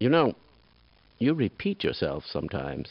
You know, you repeat yourself sometimes.